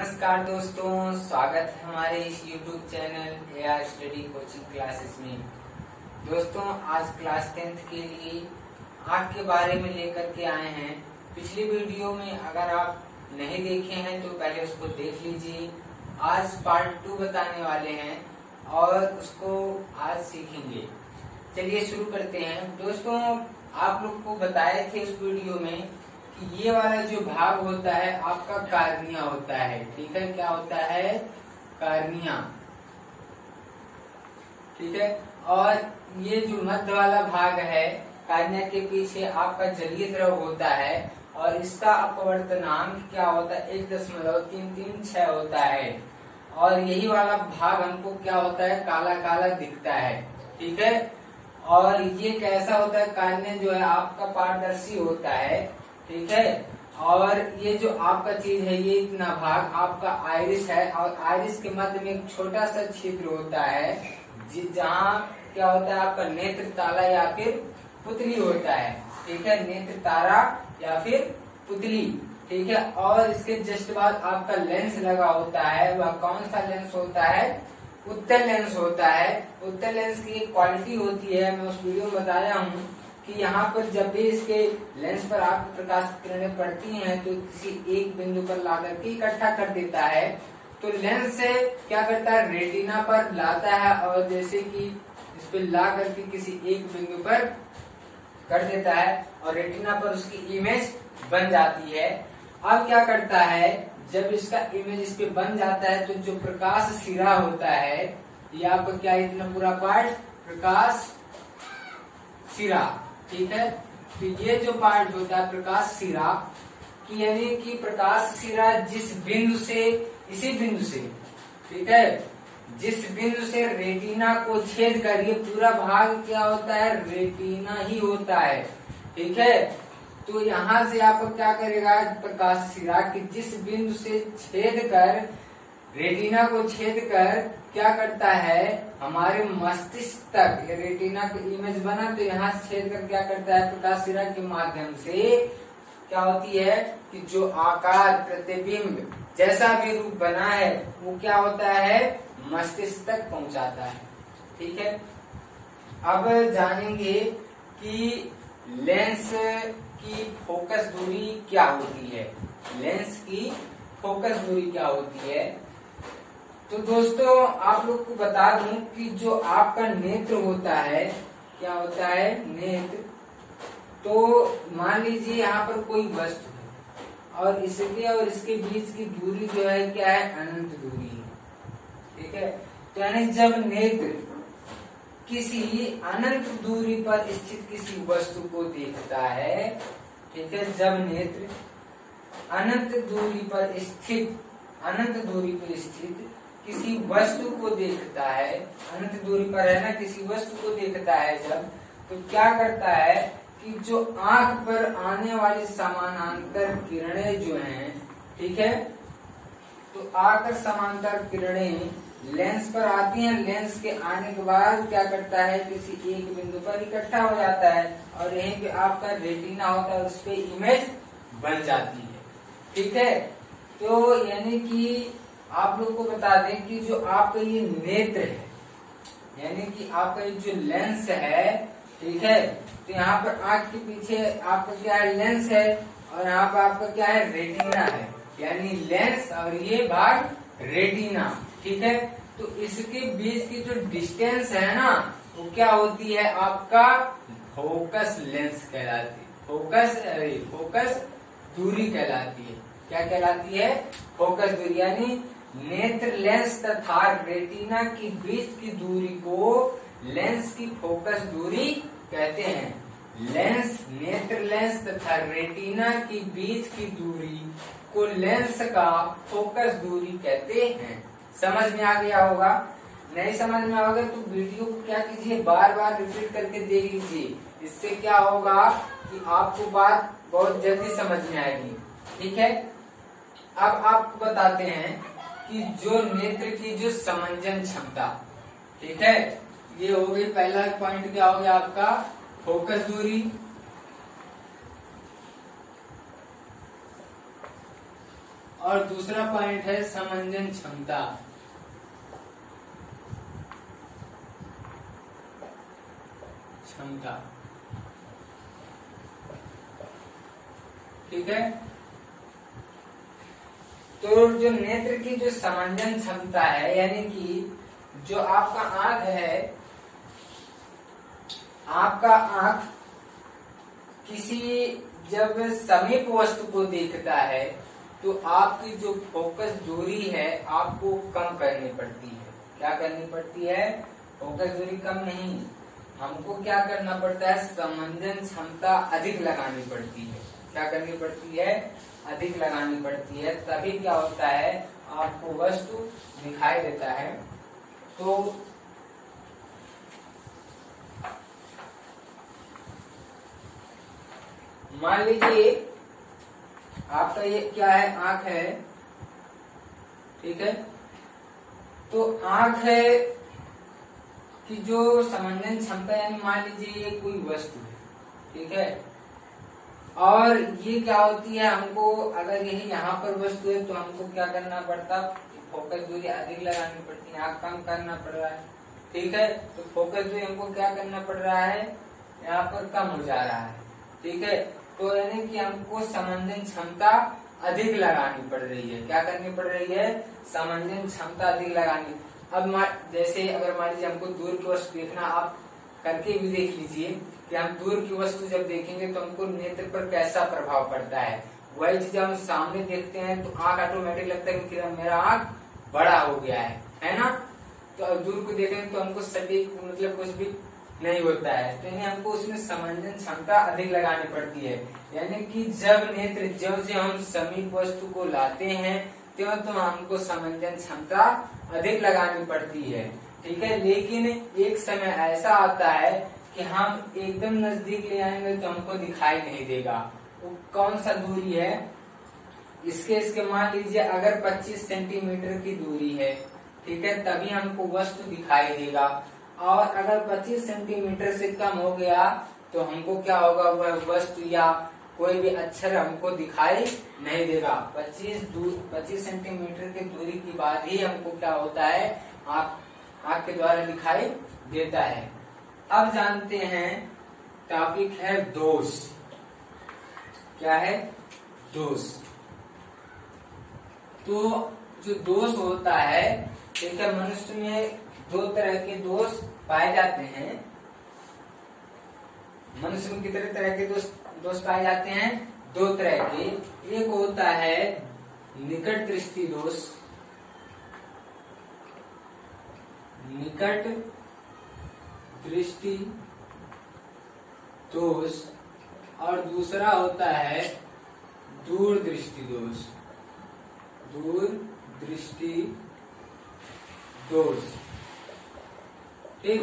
नमस्कार दोस्तों, स्वागत है हमारे इस YouTube channel A R study coaching classes में। दोस्तों, आज क्लास टेंथ के लिए आँख के बारे में लेकर के आए हैं। पिछली वीडियो में अगर आप नहीं देखे हैं तो पहले उसको देख लीजिए। आज पार्ट टू बताने वाले हैं और उसको आज सीखेंगे। चलिए शुरू करते हैं। दोस्तों, आप लोग को बताए थे उस वीडियो में ये वाला जो भाग होता है, आपका कार्निया होता है। ठीक है? क्या होता है? कार्निया। ठीक है? और ये जो मध्य वाला भाग है, कार्निया के पीछे आपका जलीय द्रव होता है, और इसका अपवर्तनांक क्या होता है? एक दशमलव तीन तीन छह होता है। और यही वाला भाग हमको क्या होता है? काला काला दिखता है। ठीक है? और ये कैसा होता है? कार्य जो है, आपका पारदर्शी होता है। ठीक है? और ये जो आपका चीज़ है, ये इतना भाग आपका आयरिस है, और आयरिस के मध्य में एक छोटा सा छिद्र होता है जहाँ क्या होता है, आपका नेत्र ताला या फिर पुतली होता है, ठीक है? नेत्र तारा या फिर पुतली, ठीक है? और इसके जस्ट बाद आपका लेंस लगा होता है, वह कौन सा लेंस होता है? उत्तर लेंस होता है। उत्तर लेंस की क्वालिटी होती है, मैं उस वीडियो में बताया हूँ। कि यहाँ पर जब भी इसके लेंस पर आप प्रकाश किरणें पड़ती हैं तो किसी एक बिंदु पर ला करके इकट्ठा कर देता है। तो लेंस से क्या करता है? रेटिना पर लाता है और जैसे कि इस पर ला करके किसी एक बिंदु पर कर देता है और रेटिना पर उसकी इमेज बन जाती है। अब क्या करता है? जब इसका इमेज इस पे बन जाता है तो जो प्रकाश सिरा होता है ये आपका क्या इतना पूरा पार्ट प्रकाश सिरा। ठीक है? तो ये जो पार्ट होता है, प्रकाश सिरा, की यानी कि प्रकाश सिरा जिस बिंदु से, इसी बिंदु से, ठीक है? जिस बिंदु से रेटिना को छेद कर ये पूरा भाग क्या होता है? रेटिना ही होता है, ठीक है? तो यहाँ से आप क्या करेगा, प्रकाश सिरा की जिस बिंदु से छेद कर रेटिना को छेद कर क्या करता है? हमारे मस्तिष्क तक। ये रेटिना की इमेज बना तो यहाँ से छेद कर क्या करता है? प्रकाश सिरा के माध्यम से क्या होती है कि जो आकार, प्रतिबिंब जैसा भी रूप बना है, वो क्या होता है? मस्तिष्क तक पहुंचाता है। ठीक है? अब जानेंगे कि लेंस की फोकस दूरी क्या होती है? लेंस की फोकस दूरी क्या होती है? तो दोस्तों, आप लोग को बता दूँ कि जो आपका नेत्र होता है, क्या होता है? नेत्र। तो मान लीजिए यहाँ पर कोई वस्तु है, और इसके और इसके बीच की दूरी जो है, क्या है? अनंत दूरी है। ठीक है? तो यानी जब नेत्र किसी अनंत दूरी पर स्थित किसी वस्तु को देखता है, ठीक है? जब नेत्र अनंत दूरी पर स्थित, अनंत दूरी पर स्थित किसी वस्तु को देखता है, अनंत दूरी पर है ना किसी वस्तु को देखता है जब तो क्या करता है कि जो आँख पर आने वाली समानांतर किरणें जो हैं, ठीक है? तो आकर समांतर किरणें लेंस पर आती हैं लेंस के आने के बाद क्या करता है, किसी एक बिंदु पर इकट्ठा हो जाता है और यहीं पे आपका रेटिना होता है, उस पर इमेज बन जाती है, ठीक है? तो यानी कि आप लोग को बता दें कि जो आपका ये नेत्र है, यानी कि आपका ये जो लेंस है, ठीक है? तो यहाँ पर आँख के पीछे आपका क्या है? लेंस है और यहाँ पर आपका क्या है? रेटिना है। यानी लेंस और ये भाग रेटिना, ठीक है? तो इसके बीच की जो डिस्टेंस है ना, वो क्या होती है? आपका फोकस लेंस कहलाती है। फोकस फोकस दूरी कहलाती है। क्या कहलाती है? फोकस दूरी, यानी नेत्र लेंस तथा रेटिना की बीच की दूरी को लेंस की फोकस दूरी कहते हैं। लेंस नेत्र लेंस तथा रेटिना की बीच की दूरी को लेंस का फोकस दूरी कहते हैं। समझ में आ गया होगा? नहीं समझ में आओगे तो वीडियो को क्या कीजिए? बार बार रिपीट करके देख लीजिए। इससे क्या होगा कि आपको बात बहुत जल्दी समझ में आएगी। ठीक है? अब आपको बताते हैं कि जो नेत्र की जो समंजन क्षमता। ठीक है? ये हो गई पहला पॉइंट क्या हो गया आपका? फोकस दूरी। और दूसरा पॉइंट है समंजन क्षमता। क्षमता। ठीक है? तो जो नेत्र की जो समंजन क्षमता है, यानी कि जो आपका आँख है, आपका आँख किसी जब समीप वस्तु को देखता है तो आपकी जो फोकस दूरी है, आपको कम करनी पड़ती है। क्या करनी पड़ती है? फोकस दूरी कम नहीं। हमको क्या करना पड़ता है? समंजन क्षमता अधिक लगानी पड़ती है। क्या करनी पड़ती है? अधिक लगानी पड़ती है, तभी क्या होता है, आपको वस्तु दिखाई देता है। तो मान लीजिए, आपका ये क्या है, आँख है, ठीक है? तो आँख है कि जो समंजन क्षमता यानी मान लीजिए ये कोई वस्तु है, ठीक है? और ये क्या होती है, हमको अगर यही यहाँ पर वस्तु है तो हमको क्या करना पड़ता? फोकस दूरी अधिक लगानी पड़ती है कम करना पड़ रहा है। ठीक है? तो फोकस दूरी हमको क्या करना पड़ रहा है? यहाँ पर कम हो जा रहा है। ठीक है? तो यानी कि हमको समंजन क्षमता अधिक लगानी पड़ रही है। क्या करनी पड़ रही है? समंजन क्षमता अधिक लगानी। अब जैसे अगर मान लीजिए हमको दूर की वस्तु देखना, आप करके भी देख लीजिए। कि हम दूर की वस्तु जब देखेंगे तो हमको नेत्र पर कैसा प्रभाव पड़ता है। वही चीज़ हम सामने देखते हैं तो आँख ऑटोमेटिक लगता है कि मेरा आँख बड़ा हो गया है। है ना? तो दूर को देखेंगे तो हमको सटीक मतलब कुछ भी नहीं होता है। तो यानी हमको उसमें समंजन क्षमता अधिक लगानी पड़ती है। यानी कि जब नेत्र जब जब हम समीप वस्तु को लाते हैं, त्यों तो हमको समंजन क्षमता अधिक लगानी पड़ती है। ठीक है? लेकिन एक समय ऐसा आता है कि हम एकदम नज़दीक ले आएँगे तो हमको दिखाई नहीं देगा। वो कौन सा दूरी है? इसके इसके मान लीजिए, अगर 25 सेंटीमीटर की दूरी है, ठीक है, तभी हमको वस्तु दिखाई देगा। और अगर 25 सेंटीमीटर से कम हो गया तो हमको क्या होगा? वह वस्तु या कोई भी अक्षर हमको दिखाई नहीं देगा। 25 दूर 25 सेंटीमीटर की दूरी की बाद ही हमको क्या होता है? आँख आँख के द्वारा दिखाई देता है। अब जानते हैं टॉपिक है दोष क्या है? दोष तो जो दोष होता है है मनुष्य में दो तरह के दोष पाए जाते हैं। मनुष्य में कितने तरह के दोष दोष पाए जाते हैं? दो तरह के। एक होता है निकट दृष्टि दोष निकट दृष्टि, दोष और दूसरा होता है दूर दृष्टि दोष। दूर दृष्टि दोष। ठीक?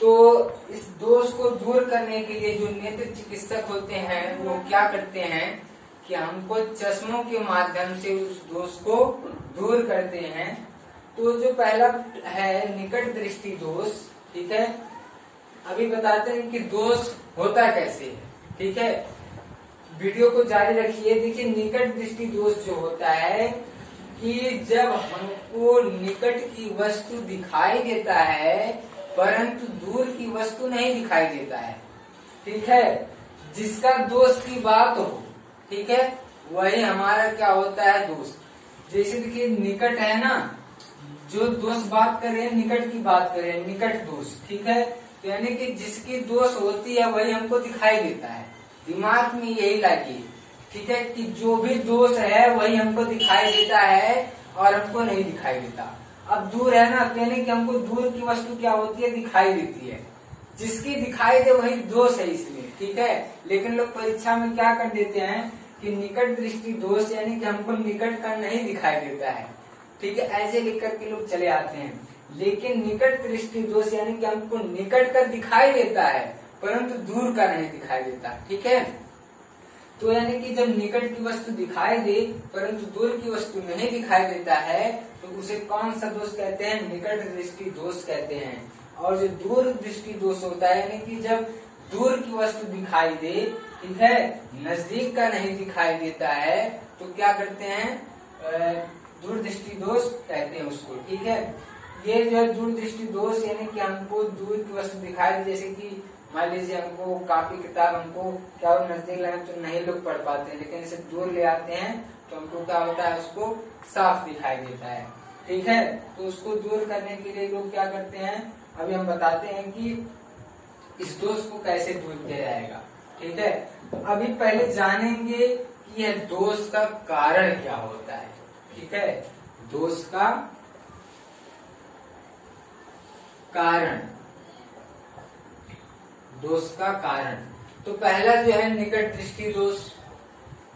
तो इस दोष को दूर करने के लिए जो नेत्र चिकित्सक होते हैं, वो क्या करते हैं कि हमको चश्मों के माध्यम से उस दोष को दूर करते हैं। तो जो पहला है निकट दृष्टि दोष, ठीक है? अभी बताते हैं कि दोष होता कैसे है ठीक है? वीडियो को जारी रखिए। देखिए, निकट दृष्टि दोष जो होता है कि जब हमको निकट की वस्तु दिखाई देता है, परंतु दूर की वस्तु नहीं दिखाई देता है, ठीक है? जिसका दोष की बात हो, ठीक है? वही हमारा क्या होता है दोष। जैसे देखिए, निकट है ना? जो दोष बात कर रहे हैं, निकट की बात कर रहे हैं, निकट दोष ठीक है? तो यानी कि जिसकी दोष होती है, वही हमको दिखाई देता है। दिमाग में यही लागिए ठीक है? कि जो भी दोष है, वही हमको दिखाई देता है और हमको नहीं दिखाई देता। अब दूर है ना यानी कि हमको दूर की वस्तु क्या होती है? दिखाई देती है। जिसकी दिखाई दे, वही दोष है इसमें, ठीक है? लेकिन लोग परीक्षा में क्या कर देते हैं कि निकट दृष्टि दोष यानी कि हमको निकट का नहीं दिखाई देता है। ठीक है, ऐसे लिख करके लोग चले आते हैं। लेकिन निकट दृष्टि दोष, यानी कि हमको निकट कर दिखाई देता है, परंतु दूर का नहीं दिखाई देता, ठीक है? तो यानी कि जब निकट की वस्तु दिखाई दे, परंतु दूर की वस्तु नहीं दिखाई देता है तो उसे कौन सा दोष कहते हैं? निकट दृष्टि दोष कहते हैं। और जो दूर दृष्टि दोष होता है, यानी कि जब दूर की वस्तु दिखाई दे, ठीक है, नज़दीक का नहीं दिखाई देता है तो क्या करते हैं? दूर दृष्टि दोष कहते हैं उसको, ठीक है? ये जो है दूर दृष्टि दोष यानी कि हमको दूर की वस्तु दिखाई जैसे कि मान लीजिए हमको कापी किताब, हमको क्या नज़दीक लगे तो नहीं लोग पढ़ पाते हैं, लेकिन इसे दूर ले आते हैं तो हमको क्या होता है, उसको साफ़ दिखाई देता है, ठीक है? तो उसको दूर करने के लिए लोग क्या करते हैं, अभी हम बताते हैं कि इस दोष को कैसे दूर किया जाएगा, ठीक है? अभी पहले जानेंगे कि यह दोष का कारण क्या होता है। ठीक है? दोष का कारण। दोष का कारण। तो पहला जो है निकट दृष्टि दोष।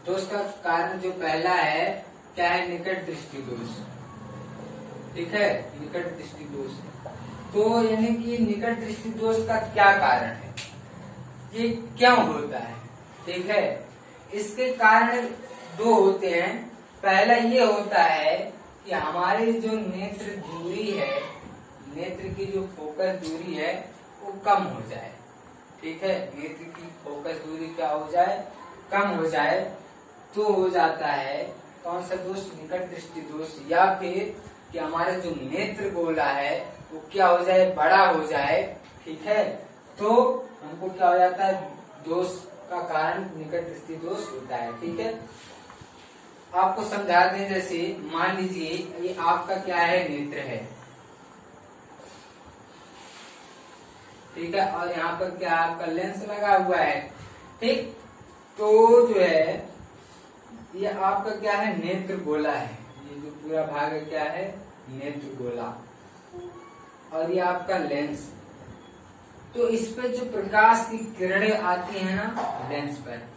दोष का कारण जो पहला है, क्या है? निकट दृष्टि दोष। ठीक है? निकट दृष्टि दोष। तो यानी कि निकट दृष्टि दोष का क्या कारण है? ये क्यों होता है? ठीक है? इसके कारण दो होते हैं। पहला ये होता है कि हमारे जो नेत्र दूरी है, नेत्र की जो फोकस दूरी है, वो कम हो जाए। ठीक है? नेत्र की फोकस दूरी क्या हो जाए? कम हो जाए। तो हो जाता है कौन सा दोष? निकट दृष्टि दोष। या फिर कि हमारे जो नेत्र गोला है, वो क्या हो जाए? बड़ा हो जाए। ठीक है? तो हमको क्या हो जाता है? दोष का कारण निकट दृष्टि दोष होता है। ठीक है? आपको समझा दें जैसे, मान लीजिए, ये आपका क्या है? नेत्र है। ठीक है? और यहाँ पर क्या आपका लेंस लगा हुआ है? ठीक? तो जो है, ये आपका क्या है? नेत्र गोला है। ये जो पूरा भाग है, क्या है? नेत्र गोला। और ये आपका लेंस तो इस पे जो प्रकाश की किरणें आती है ना लेंस पर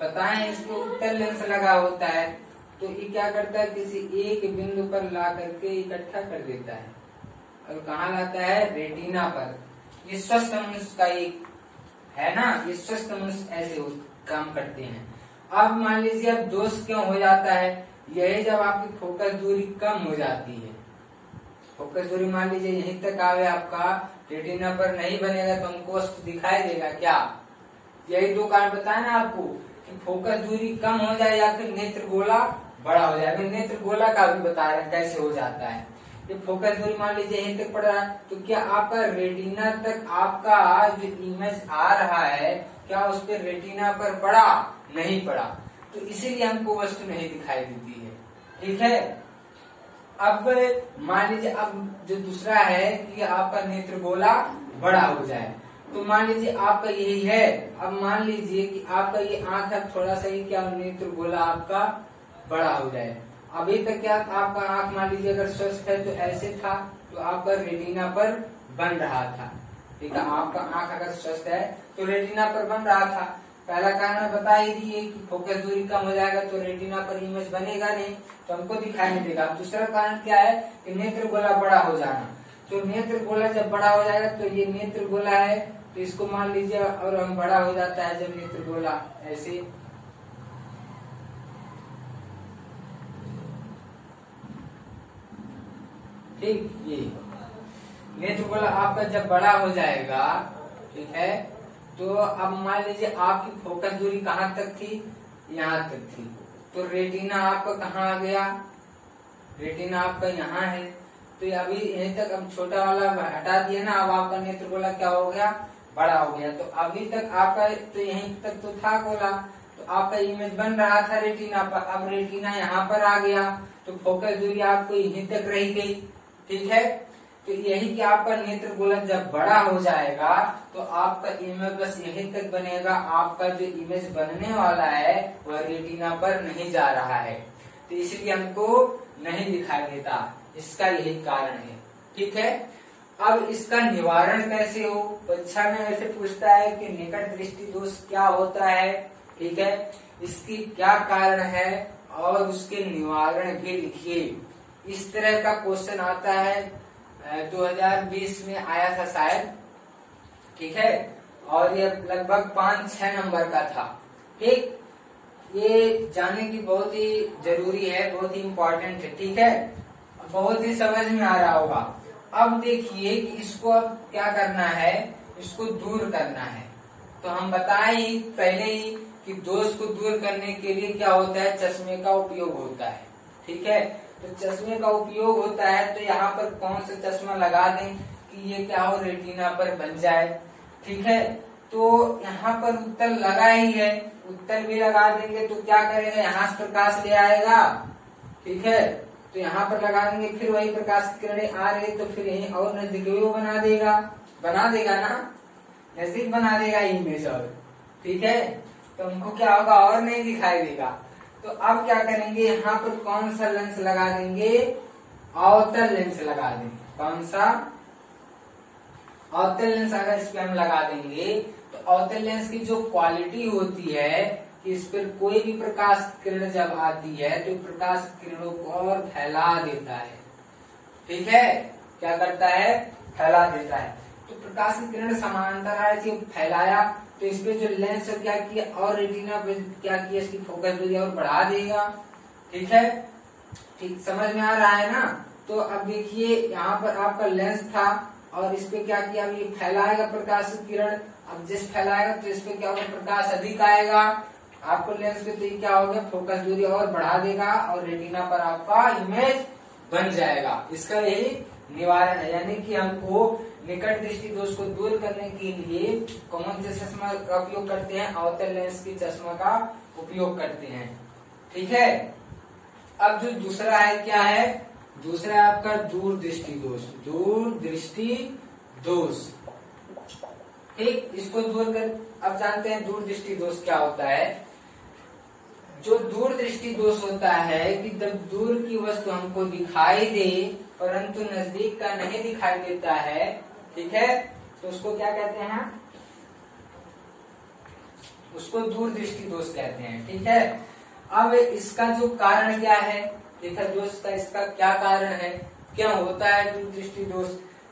बताएँ इसमें उत्तर लेंस लगा होता है तो ये क्या करता है? किसी एक बिंदु पर ला करके इकट्ठा कर देता है। और कहा लाता है? रेटिना पर। ये स्वस्थ मनुष्य का एक, है ना? ये स्वस्थ मनुष्य ऐसे काम करते हैं। अब मान लीजिए, अब दोष क्यों हो जाता है? यही जब आपकी फोकस दूरी कम हो जाती है। फोकस दूरी मान लीजिए, यहीं तक आवे आपका, रेटिना पर नहीं बनेगा तो हमको दिखाई देगा क्या? यही दो कारण बताए ना आपको। कि फोकस दूरी कम हो जाए या फिर नेत्र गोला बड़ा हो जाए। नेत्र गोला का भी बता रहे कैसे हो जाता है। ये फोकस दूरी मान लीजिए यहीं तक पड़ रहा है तो क्या आपका रेटिना तक आपका जो इमेज आ रहा है, क्या उस पर रेटिना पर पड़ा? नहीं पड़ा। तो इसीलिए हमको वस्तु नहीं दिखाई देती है। ठीक है? अब मान लीजिए, अब जो दूसरा है कि आपका नेत्र गोला बड़ा हो जाए। तो मान लीजिए आपका यही है। अब मान लीजिए कि आपका ये आँख है थोड़ा सा ही क्या नेत्र गोला आपका बड़ा हो जाए। अभी तक क्या आपका आँख मान लीजिए अगर स्वस्थ है तो ऐसे था तो आपका रेटिना पर बन रहा था। ठीक है, आपका आँख अगर स्वस्थ है तो रेटिना पर बन रहा था। पहला कारण बता ही दिए कि फोकस दूरी कम हो जाएगा तो रेटिना पर इमेज बनेगा नहीं तो हमको दिखाई नहीं देगा। दूसरा कारण क्या है कि नेत्र गोला बड़ा हो जाना। तो नेत्र गोला जब बड़ा हो जाएगा तो ये नेत्र गोला है। तो इसको मान लीजिए, और हम बड़ा हो जाता है जब नेत्र गोला, ऐसे। ठीक, ये। नेत्र गोला आपका जब बड़ा हो जाएगा, ठीक है तो अब मान लीजिए आपकी फोकस दूरी कहाँ तक थी? यहाँ तक थी। तो रेटिना आपका कहाँ आ गया? रेटिना आपका यहाँ है। तो अभी यहीं तक अब छोटा वाला हटा दिया ना, अब आपका नेत्र गोला क्या हो गया? बड़ा हो गया। तो अभी तक आपका तो यहीं तक तो था गोला। तो आपका इमेज बन रहा था रेटिना पर। अब रेटिना यहाँ पर आ गया। तो फोकस दूरी आपको यहीं तक रह गई। ठीक है? तो यही कि आपका नेत्र गोला जब बड़ा हो जाएगा तो आपका इमेज बस यही तक बनेगा। आपका जो इमेज बनने वाला है, वह रेटिना पर नहीं जा रहा है। तो इसलिए हमको नहीं दिखाई देता। इसका यही कारण है। ठीक है? अब इसका निवारण कैसे हो? परीक्षा में ऐसे पूछता है कि निकट दृष्टि दोष क्या होता है? ठीक है? इसकी क्या कारण है? और उसके निवारण भी लिखिए। इस तरह का क्वेश्चन आता है 2020 में आया था शायद। ठीक है? और ये लगभग पाँच छह नंबर का था। ठीक? ये जानने की बहुत ही ज़रूरी है, बहुत ही इम्पोर्टेंट है। ठीक है? बहुत ही समझ में आ रहा होगा। अब देखिए इसको अब क्या करना है, इसको दूर करना है। तो हम बताए ही पहले ही कि दोष को दूर करने के लिए क्या होता है, चश्मे का उपयोग होता है। ठीक है? तो चश्मे का उपयोग होता है तो यहाँ पर कौन सा चश्मा लगा दें कि ये क्या हो, रेटिना पर बन जाए। ठीक है? तो यहाँ पर उत्तर लगा ही है। उत्तर भी लगा देंगे तो क्या करेगा? यहाँ से प्रकाश ले आएगा। ठीक है? तो यहाँ पर लगा देंगे, फिर वही प्रकाश की किरणें आ रही तो फिर यही और नज़दीक वो बना देगा। बना देगा ना? नज़दीक बना देगा इमेज और। ठीक है? तो हमको क्या होगा? और नहीं दिखाई देगा। तो अब क्या करेंगे? यहाँ पर कौन सा लेंस लगा देंगे? अवतल लेंस लगा देंगे। कौन सा? अवतल लेंस अगर इस पे हम लगा देंगे तो अवतल लेंस की जो क्वालिटी होती है इस पर कोई भी प्रकाश किरण जब आती है तो प्रकाश किरणों को और फैला देता है। ठीक है? क्या करता है? फैला देता है। तो प्रकाश की किरण समानांतर आए थी फैलाया तो इस पे जो लेंस क्या किया, और रेटिना पे क्या किया, इसकी फोकस दूरी और बढ़ा देगा। ठीक है? ठीक, समझ में आ रहा है ना? तो अब देखिए, यहाँ पर आपका लेंस था, और इस पे क्या किया, अब ये फैलाएगा प्रकाश किरण। अब जिस फैलाएगा तो इस पे क्या होगा, प्रकाश अधिक आएगा। आपको लेंस के तो क्या होगा? फोकस दूरी और बढ़ा देगा और रेटिना पर आपका इमेज बन जाएगा। इसका यही निवारण है। यानी कि हमको निकट दृष्टि दोष को दूर करने के लिए कौन से चश्मा का उपयोग करते हैं अवतल लेंस की चश्मा का उपयोग करते हैं। ठीक है? अब जो दूसरा है, क्या है? दूसरा है आपका दूर दृष्टि दोष। दूर दृष्टि दोष। ठीक? इसको दूर कर, अब जानते हैं दूर दृष्टि दोष क्या होता है? जो दूर दृष्टि दोष होता है कि जब दूर की वस्तु हमको दिखाई दे, परंतु नज़दीक का नहीं दिखाई देता है, ठीक है? तो उसको क्या कहते हैं? उसको दूर दृष्टि दोष कहते हैं, ठीक है? अब इसका जो कारण क्या है? देखा दोष का इसका क्या कारण है? क्या होता है दूर दृष्टि दोष?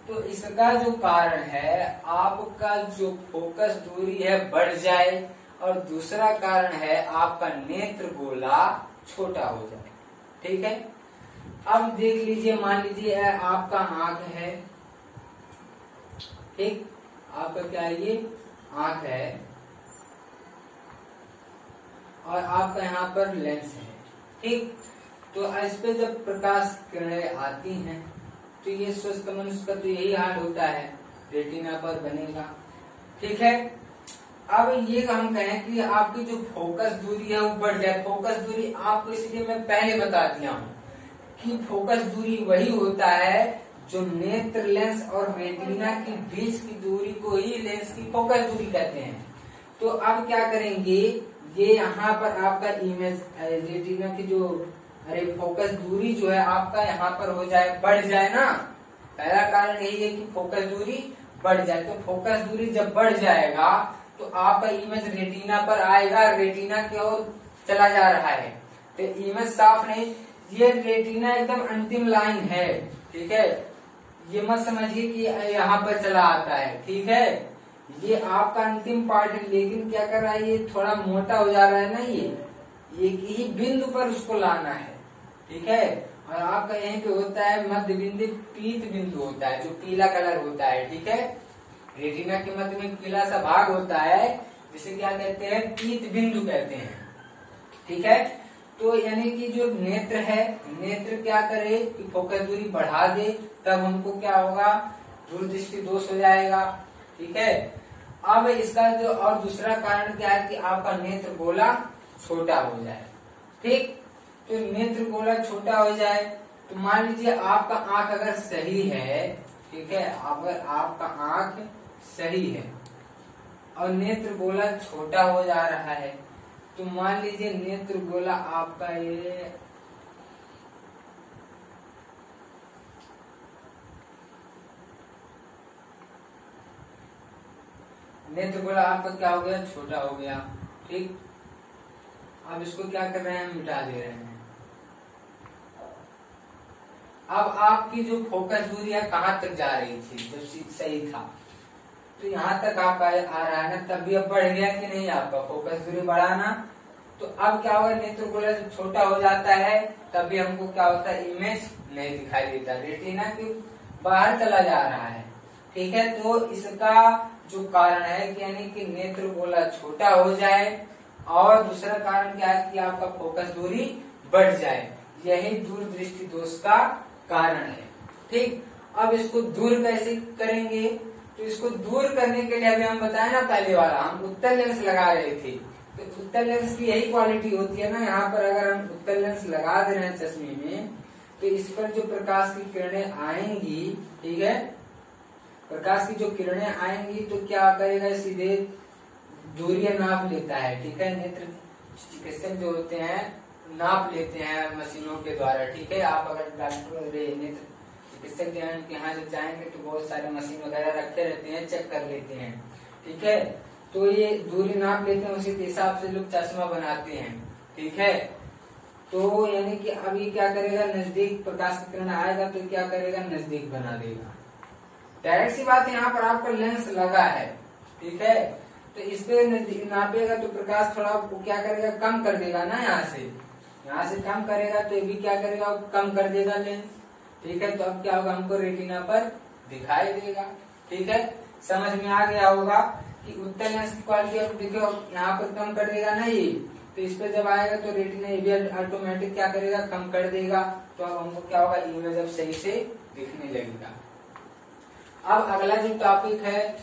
तो इसका जो कारण है, आपका जो फोकस दूरी है बढ़ जाए और दूसरा कारण है आपका नेत्र गोला छोटा हो जाए। ठीक है? अब देख लीजिए, मान लीजिए आपका आँख है। ठीक? आपका क्या है ये? आँख है। और आपका यहाँ पर लेंस है। ठीक? तो इस पे जब प्रकाश किरणें आती हैं तो ये स्वस्थ मनुष्य का तो यही हाल होता है। रेटिना पर बनेगा। ठीक है? अब ये हम कहें कि आपकी जो फोकस दूरी है वो बढ़ जाए। फोकस दूरी आपको इसलिए मैं पहले बता दिया हूँ कि फोकस दूरी वही होता है जो नेत्र लेंस और रेटिना के बीच की दूरी को ही लेंस की फोकस दूरी कहते हैं। तो अब क्या करेंगे? ये यहाँ पर आपका इमेज रेटिना की जो, अरे फोकस दूरी जो है आपका यहाँ पर हो जाए, बढ़ जाए ना। पहला कारण यही है कि फोकस दूरी बढ़ जाए। तो फोकस दूरी जब बढ़ जाएगा तो आपका इमेज रेटिना पर आएगा रेटिना की ओर चला जा रहा है। तो इमेज साफ़ नहीं, ये रेटिना एकदम अंतिम लाइन है, ठीक है? ये मत समझिए कि यहाँ पर चला आता है, ठीक है? ये आपका अंतिम पार्ट है, लेकिन क्या कर रहा है, ये थोड़ा मोटा हो जा रहा है ना ये? एक ही बिंदु पर उसको लाना है, ठीक है? और आपका यहीं पे होता है मध्य बिंदु पीत बिंदु होता है, जो पीला कलर होता है, ठीक है? रेटिना के मध्य में पीला सा भाग होता है, जिसे क्या कहते हैं पीत बिंदु कहते हैं। ठीक है? तो यानी कि जो नेत्र है, नेत्र क्या करे कि फोकस दूरी बढ़ा दे, तब हमको क्या होगा? दूरदृष्टि दोष हो जाएगा। ठीक है? अब इसका जो और दूसरा कारण क्या है कि आपका नेत्र गोला छोटा हो जाए। ठीक? तो नेत्र गोला छोटा हो जाए तो मान लीजिए आपका आँख अगर सही है, ठीक है? अगर आपका आँख सही है। और नेत्र गोला छोटा हो जा रहा है। तो मान लीजिए नेत्र गोला आपका ये नेत्र गोला आपका क्या हो गया? छोटा हो गया। ठीक? अब इसको क्या कर रहे हैं? मिटा दे रहे हैं। अब आपकी जो फोकस दूरी है कहाँ तक जा रही थी? जो सही था। तो यहाँ तक आप आ रहा है ना तब भी अब बढ़ गया कि नहीं आपका फोकस दूरी बढ़ाना तो अब क्या होगा नेत्र गोला जब छोटा हो जाता है तब भी हमको क्या होता है इमेज नहीं दिखाई देता। रेटिना के बाहर चला जा रहा है। ठीक है तो इसका जो कारण है, यानी कि नेत्र गोला छोटा हो जाए, और दूसरा कारण क्या है कि आपका फोकस दूरी बढ़ जाए। यही दूरदृष्टि दोष का कारण है। ठीक, अब इसको दूर कैसे करेंगे? तो इसको दूर करने के लिए अभी हम बताए ना पहले वाला हम उत्तर लेंस लगा रहे थे। तो उत्तर लेंस की यही क्वालिटी होती है ना, यहाँ पर अगर हम उत्तर लेंस लगा दे रहे हैं चश्मे में तो इस पर जो प्रकाश की किरणें आएँगी, ठीक है? प्रकाश की जो किरणें आएँगी तो क्या करेगा? सीधे दूरिया नाप लेता है, ठीक है? नेत्र चिकित्सक जो होते हैं, नाप लेते हैं मशीनों के द्वारा, ठीक है? आप अगर डॉक्टर नेत्र चिकित्सक ध्यान के यहाँ जब जाएँगे तो बहुत सारे मशीन वगैरह रखे रहते हैं चेक कर लेते हैं। ठीक है? तो ये दूरी नाप लेते हैं, उसी के हिसाब से लोग चश्मा बनाते हैं। ठीक है? तो यानी कि अब ये क्या करेगा? नज़दीक प्रकाश किरण आएगा तो क्या करेगा? नज़दीक बना देगा। डायरेक्ट सी बात यहाँ पर आपका लेंस लगा है। ठीक है? तो इस पे नापेगा तो प्रकाश थोड़ा क्या करेगा? कम कर देगा ना यहाँ से। यहाँ से कम करेगा तो ये भी क्या करेगा? कम कर देगा लेंस ठीक है तो अब क्या होगा? हमको रेटिना पर दिखाई देगा। ठीक है? समझ में आ गया होगा कि उत्तर लेंस क्वालिटी अब देखो यहाँ पर कम कर देगा ना ये तो इस पर जब आएगा तो रेटिना ये भी ऑटोमेटिक क्या करेगा? कम कर देगा। तो अब हमको क्या होगा? इमेज अब सही से दिखने लगेगा। अब अगला जो टॉपिक है,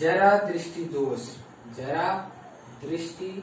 जरा दृष्टि दोष। जरा दृष्टि